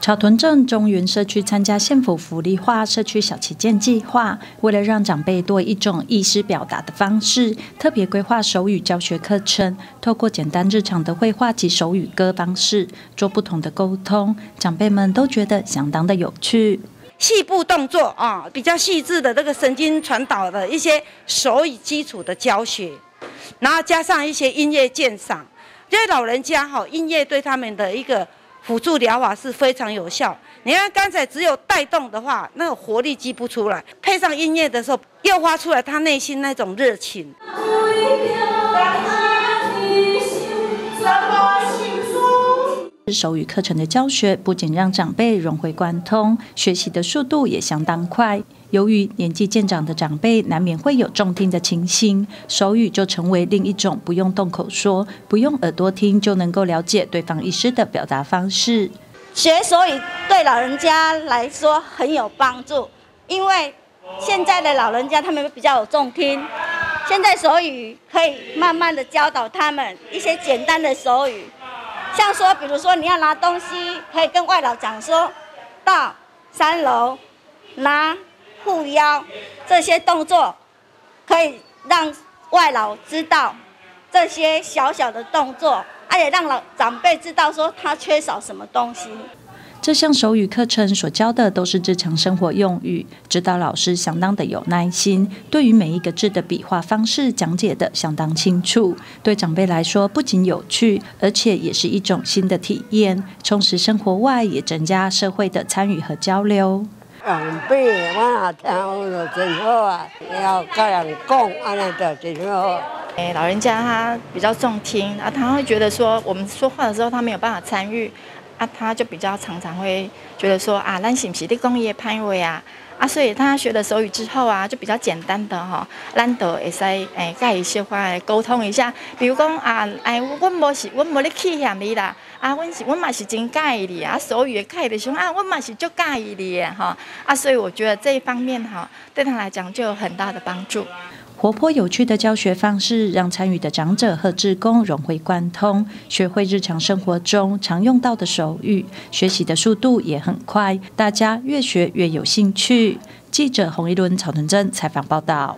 草屯镇中原社区参加县府福利化社区小旗舰计划，为了让长辈多一种意识表达的方式，特别规划手语教学课程，透过简单日常的绘画及手语歌方式，做不同的沟通，长辈们都觉得相当的有趣。细部动作啊，比较细致的这个神经传导的一些手语基础的教学，然后加上一些音乐鉴赏，因为老人家哈，音乐对他们的一个。辅助疗法是非常有效。你看刚才只有带动的话，那个活力激不出来，配上音乐的时候，诱发出来他内心那种热情。手语课程的教学不仅让长辈融会贯通，学习的速度也相当快。由于年纪渐长的长辈难免会有重听的情形，手语就成为另一种不用动口说、不用耳朵听就能够了解对方意思的表达方式。学手语对老人家来说很有帮助，因为现在的老人家他们比较有重听，现在手语可以慢慢的教导他们一些简单的手语。像说，比如说你要拿东西，可以跟外老讲说，到三楼拿护腰，这些动作可以让外老知道这些小小的动作，而且让老长辈知道说他缺少什么东西。这项手语课程所教的都是日常生活用语，指导老师相当的有耐心，对于每一个字的笔画方式讲解的相当清楚。对长辈来说，不仅有趣，而且也是一种新的体验，充实生活外，也增加社会的参与和交流。长辈嘛，听就真好啊，要跟人讲，安尼就真好。哎，老人家他比较重听啊，他会觉得说，我们说话的时候，他没有办法参与。啊，他就比较常常会觉得说啊，咱是不是的工业派位啊？啊，所以他学了手语之后啊，就比较简单的哈，咱都会使诶，介一些话沟通一下。比如讲啊，哎，我无是，我无咧气嫌你啦。啊，我是，我嘛是真介意你啊，手语开的时候啊，我嘛是就介意你哈。啊，所以我觉得这一方面哈，对他来讲就有很大的帮助。活泼有趣的教学方式，让参与的长者和志工融会贯通，学会日常生活中常用到的手语，学习的速度也很快，大家越学越有兴趣。记者洪一伦、曹屯珍采访报道。